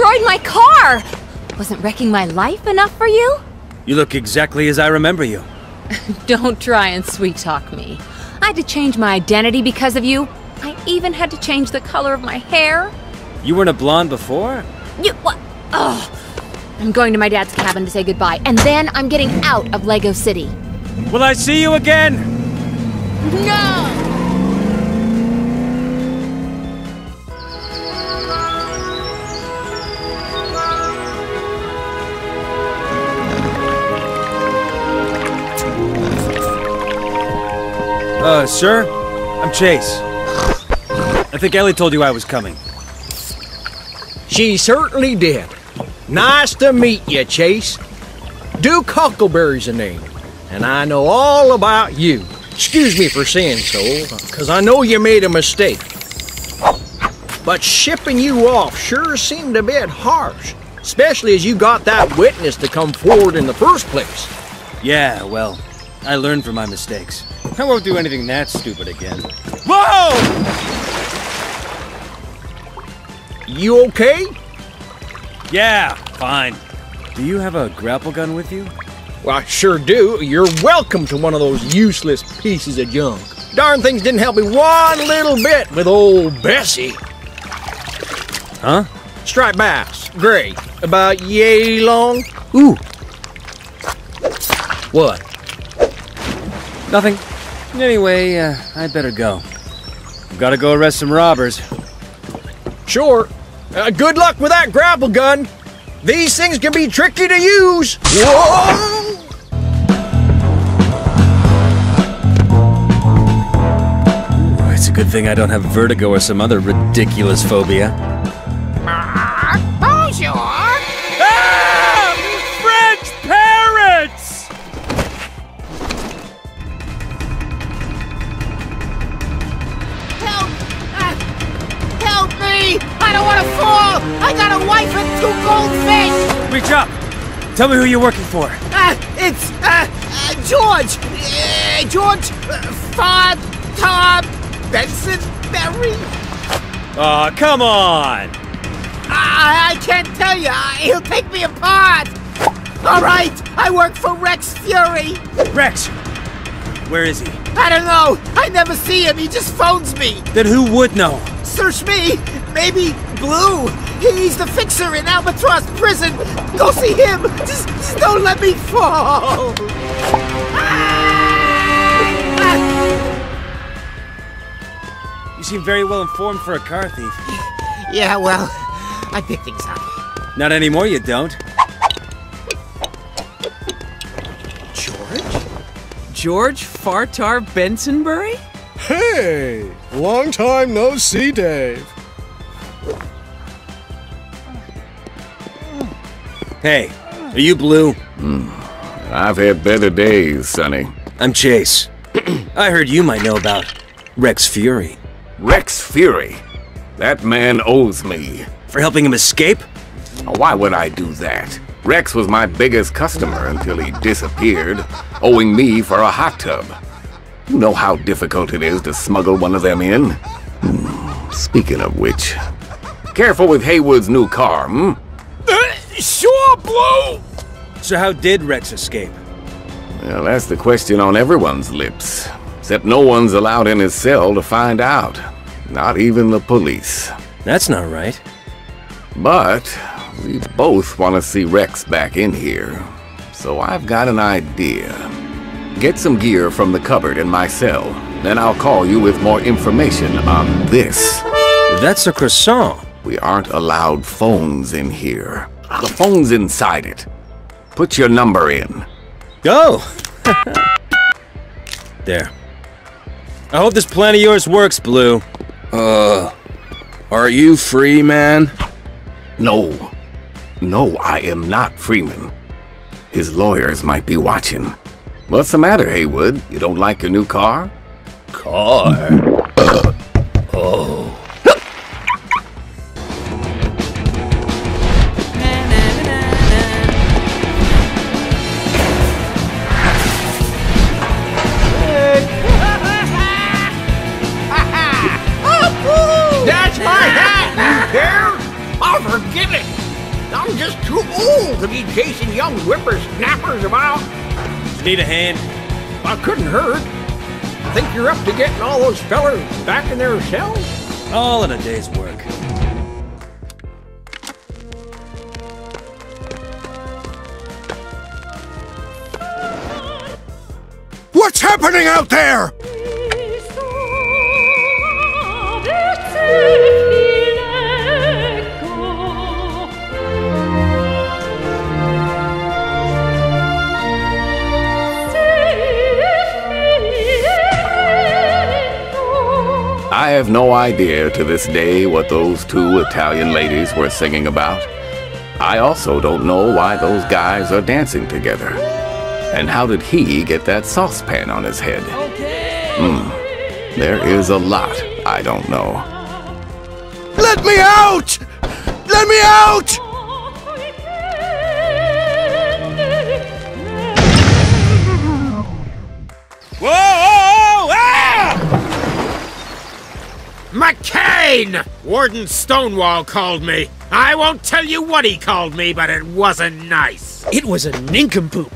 destroyed my car! Wasn't wrecking my life enough for you? You look exactly as I remember you. Don't try and sweet talk me. I had to change my identity because of you. I even had to change the color of my hair. You weren't a blonde before? You what? Ugh. I'm going to my dad's cabin to say goodbye, and then I'm getting out of Lego City. Will I see you again? No! Sir? I'm Chase. I think Ellie told you I was coming. She certainly did. Nice to meet you, Chase. Duke Huckleberry's the name, and I know all about you. Excuse me for saying so, because I know you made a mistake. But shipping you off sure seemed a bit harsh, especially as you got that witness to come forward in the first place. Yeah, well, I learned from my mistakes. I won't do anything that stupid again. Whoa! You okay? Yeah, fine. Do you have a grapple gun with you? Well, I sure do. You're welcome to one of those useless pieces of junk. Darn things didn't help me one little bit with old Bessie. Huh? Striped bass, gray, about yay long. Ooh, What? nothing. Anyway, uh, I better go. Gotta go arrest some robbers. Sure. Uh, good luck with that grapple gun. These things can be tricky to use. Whoa! It's a good thing I don't have vertigo or some other ridiculous phobia. I got a wife and two goldfish! Reach up! Tell me who you're working for. Ah, it's uh, uh, George! Uh, George uh, Fod Tom Benson Berry? Aw, come on! I, I can't tell you. Uh, He'll take me apart. All right, I work for Rex Fury. Rex! Where is he? I don't know. I never see him. He just phones me. Then who would know? Search me. Maybe Blue. He's the fixer in Albatross prison. Go see him. Just, just don't let me fall. You seem very well informed for a car thief. Yeah, well, I pick things up. Not anymore, you don't. George? George Fartar Bensonbury? Hey! Long time no see, Dave. Hey, are you Blue? I've had better days, Sonny. I'm Chase. I heard you might know about Rex Fury. Rex Fury. That man owes me. For helping him escape? Why would I do that? Rex was my biggest customer until he disappeared, owing me for a hot tub. You know how difficult it is to smuggle one of them in? Hmm, Speaking of which, careful with Haywood's new car, hmm? Sure, Blue! So how did Rex escape? Well, that's the question on everyone's lips. Except no one's allowed in his cell to find out. Not even the police. That's not right. But we both want to see Rex back in here. So I've got an idea. Get some gear from the cupboard in my cell. Then I'll call you with more information on this. That's a croissant. We aren't allowed phones in here. The phone's inside it. Put your number in. Go! there. I hope this plan of yours works, Blue. Uh, are you free, man? No. No, I am not Freeman. His lawyers might be watching. What's the matter, Haywood? You don't like your new car? Car? That's my hat, you dare! I'll forgive it! I'm just too old to be chasing young whippersnappers about. Need a hand? I couldn't hurt. Think you're up to getting all those fellers back in their cells? All in a day's work. What's happening out there? I have no idea to this day what those two Italian ladies were singing about. I also don't know why those guys are dancing together. And how did he get that saucepan on his head? Hmm. There is a lot I don't know. Let me out! Let me out! McCain! Warden Stonewall called me. I won't tell you what he called me, but it wasn't nice. It was a nincompoop.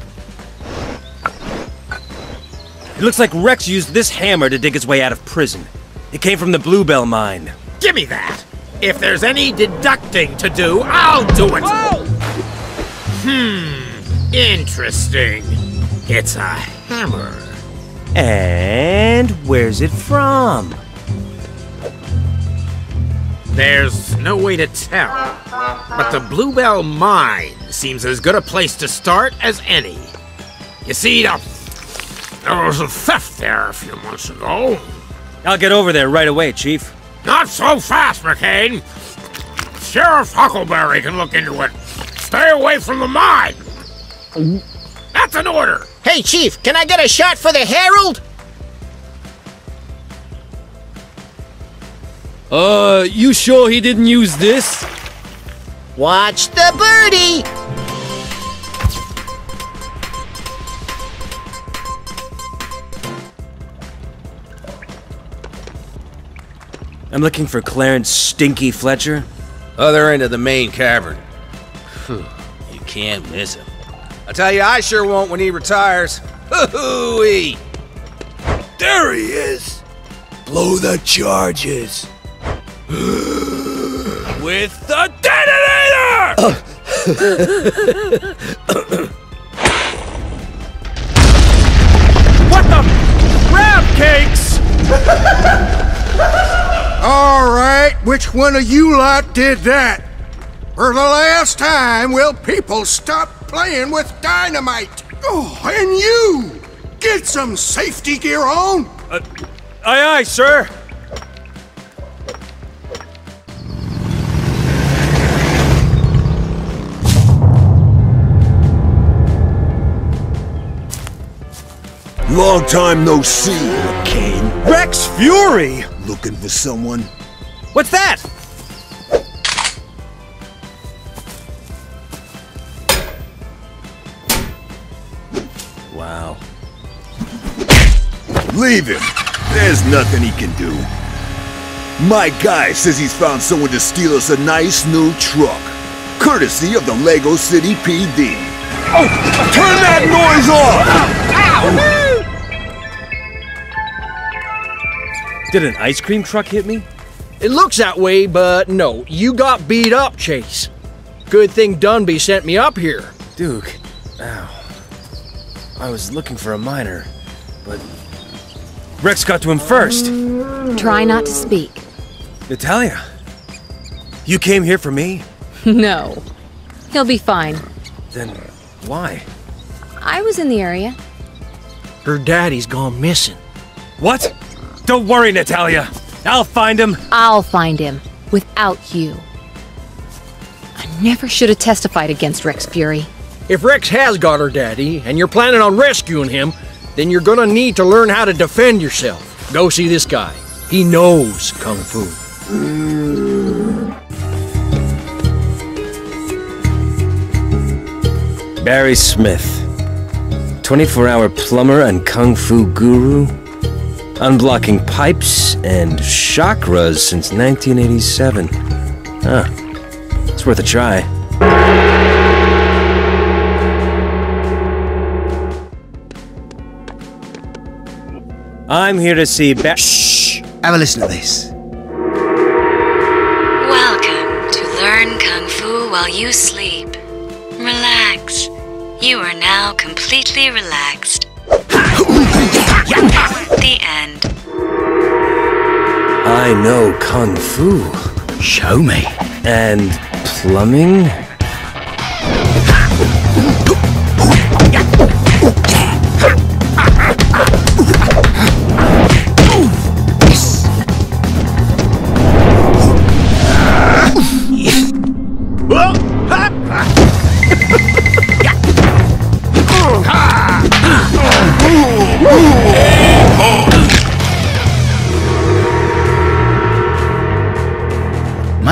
It looks like Rex used this hammer to dig his way out of prison. It came from the Bluebell mine. Give me that. If there's any deducting to do, I'll do it. Whoa! Hmm. Interesting. It's a hammer. And where's it from? There's no way to tell. But the Bluebell Mine seems as good a place to start as any. You see, the, there was a theft there a few months ago. I'll get over there right away, Chief. Not so fast, McCain. Sheriff Huckleberry can look into it. Stay away from the mine. That's an order. Hey, Chief, can I get a shot for the Herald? Uh, you sure he didn't use this? Watch the birdie! I'm looking for Clarence Stinky Fletcher. Other end of the main cavern. Phew, you can't miss him. I tell you, I sure won't when he retires. Hoo-hoo-wee! There he is! Blow the charges! With the detonator! What the? Crab cakes! All right, which one of you lot did that? For the last time, will people stop playing with dynamite? Oh, and you! Get some safety gear on! Uh, aye, aye, sir. Long time no see, McCain. Rex Fury! Looking for someone? What's that? Wow. Leave him. There's nothing he can do. My guy says he's found someone to steal us a nice new truck. Courtesy of the Lego City PD. Oh! Turn that noise off! Did an ice cream truck hit me? It looks that way, but no, you got beat up, Chase. Good thing Dunby sent me up here. Duke. Ow. I was looking for a miner, but Rex got to him first. Try not to speak. Natalia, you came here for me? No. He'll be fine. Then why? I was in the area. Her daddy's gone missing. What? Don't worry, Natalia. I'll find him. I'll find him. Without you. I never should have testified against Rex Fury. If Rex has got her daddy, and you're planning on rescuing him, then you're gonna need to learn how to defend yourself. Go see this guy. He knows Kung Fu. Barry Smith. 24 hour plumber and kung fu guru. Unblocking pipes and chakras since 1987. Huh. It's worth a try. I'm here to see Ba- Shh! Have a listen to this. Welcome to Learn Kung Fu While You Sleep. Relax. You are now completely relaxed. the end. I know Kung Fu. Show me. And plumbing?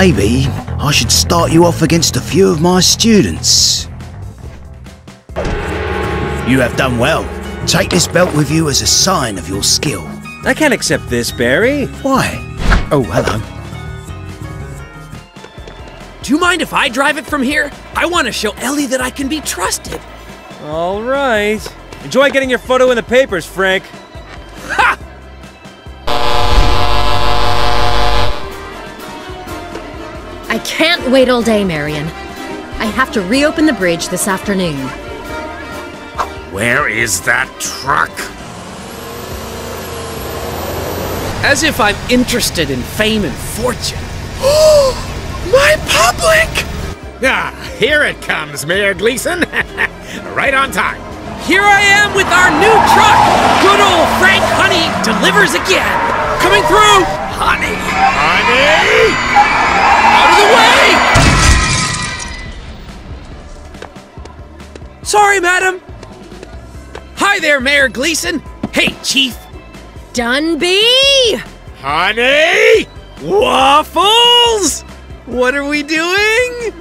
Maybe I should start you off against a few of my students. You have done well. Take this belt with you as a sign of your skill. I can't accept this, Barry. Why? Oh, hello. Do you mind if I drive it from here? I want to show Ellie that I can be trusted. All right. Enjoy getting your photo in the papers, Frank. I can't wait all day, Marion. I have to reopen the bridge this afternoon. Where is that truck? As if I'm interested in fame and fortune. My public! Ah, here it comes, Mayor Gleason. right on time. Here I am with our new truck! Good old Frank Honey delivers again! Coming through! Honey! Honey! Sorry, madam. Hi there, Mayor Gleason. Hey, Chief. Dunby! Honey! Waffles! What are we doing?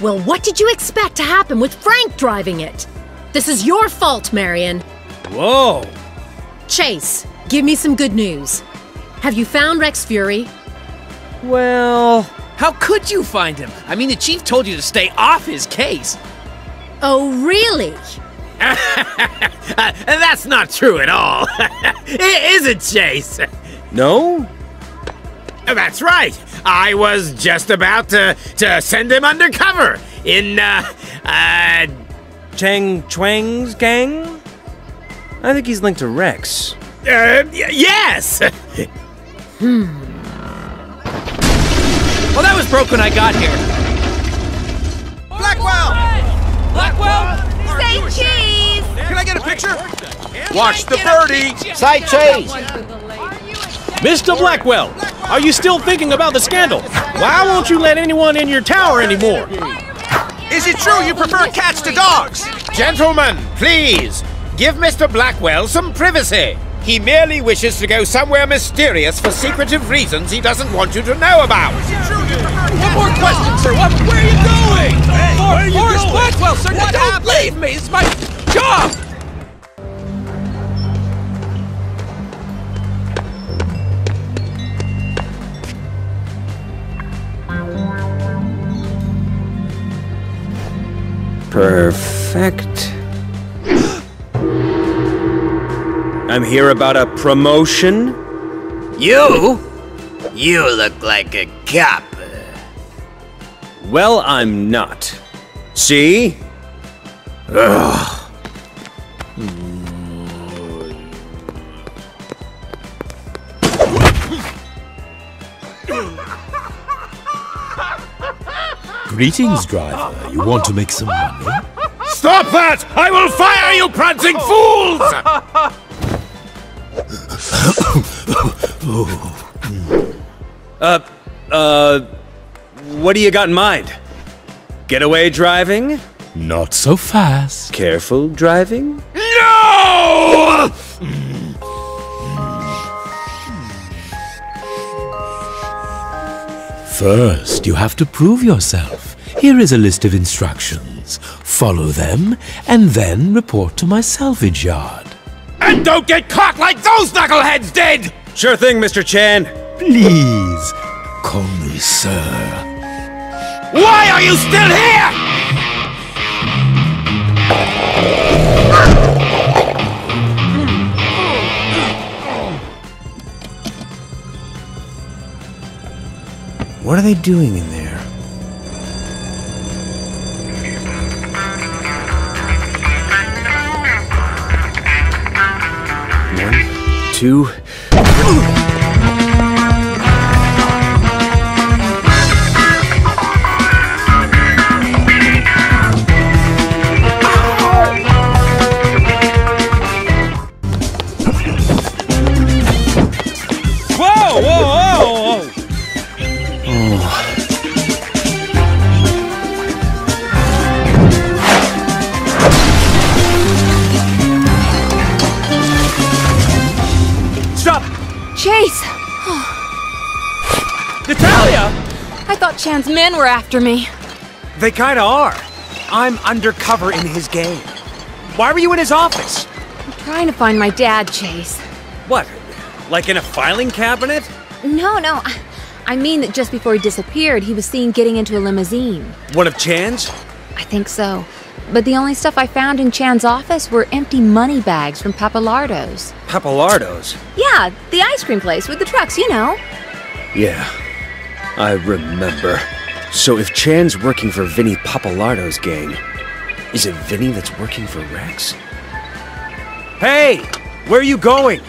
Well, what did you expect to happen with Frank driving it? This is your fault, Marion. Whoa! Chase, give me some good news. Have you found Rex Fury? Well, How could you find him? I mean, the chief told you to stay off his case. Oh, really? Uh, that's not true at all. Is it, Chase? no? That's right. I was just about to, to send him undercover in, uh, uh, Chan Chuang's gang? I think he's linked to Rex. uh y- yes! Well, that was broke when I got here. Blackwell! Blackwell! Say cheese! Can I get a picture? Watch the birdie! Say cheese! Mr. Blackwell, are you still thinking about the scandal? Why won't you let anyone in your tower anymore? Is it true you prefer cats to dogs? Gentlemen, please, give Mr. Blackwell some privacy. He merely wishes to go somewhere mysterious for secretive reasons he doesn't want you to know about. One more question, sir. What, where are you going? Hey, where are you Forrest going? Blackwell, sir. What don't happened? leave me. It's my job. Perfect. I'm here about a promotion. You? You look like a cop. Well, I'm not. See? Ugh. Greetings, driver. You want to make some money? Stop that! I will fire you, prancing fools! Uh, uh, what do you got in mind? Getaway driving? Not so fast. Careful driving? No! First, you have to prove yourself. Here is a list of instructions. Follow them, and then report to my salvage yard. And don't get caught like those knuckleheads did! Sure thing, Mr. Chan. Please, call me sir. Why are you still here? What are they doing in there? One, two. I Chan's men were after me. They kinda are. I'm undercover in his game. Why were you in his office? I'm trying to find my dad, Chase. What? Like in a filing cabinet? No, no. I- I mean that just before he disappeared, he was seen getting into a limousine. One of Chan's? I think so. But the only stuff I found in Chan's office were empty money bags from Pappalardo's. Pappalardo's? Yeah, the ice cream place with the trucks, you know. Yeah, I remember. So if Chan's working for Vinny Pappalardo's gang, is it Vinny that's working for Rex? Hey! Where are you going?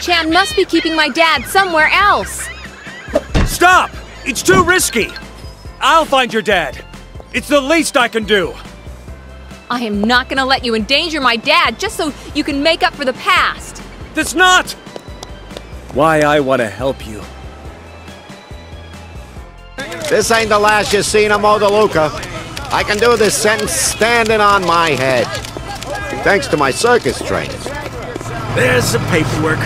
Chan must be keeping my dad somewhere else. Stop! It's too risky! I'll find your dad. It's the least I can do. I am not gonna let you endanger my dad just so you can make up for the past. That's not! Why I want to help you. This ain't the last you've seen of Mo DeLuca. I can do this sentence standing on my head. Thanks to my circus training. There's the paperwork.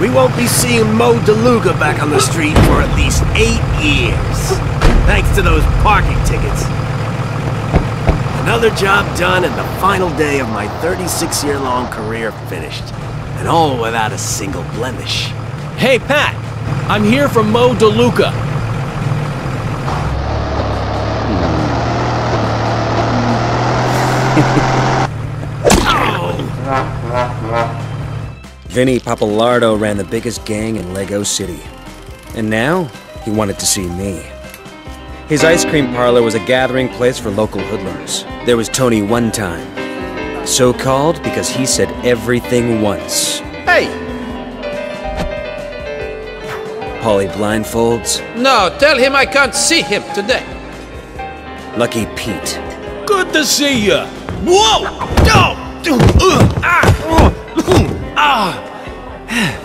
We won't be seeing Mo DeLuca back on the street for at least eight years. Thanks to those parking tickets. Another job done and the final day of my 36-year-long career finished. And all without a single blemish. Hey, Pat! I'm here from Mo DeLuca. Vinny Pappalardo ran the biggest gang in Lego City. And now, he wanted to see me. His ice cream parlor was a gathering place for local hoodlums. There was Tony One Time. So called because he said everything once. Hey! Polly Blindfolds, No, tell him I can't see him today. Lucky Pete, Good to see you. Whoa! No! Uh, ah! uh, ah!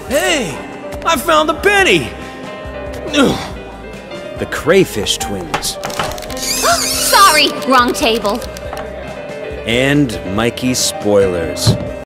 Hey! I found the penny! The Crayfish Twins, Sorry, wrong table. and Mikey Spoilers.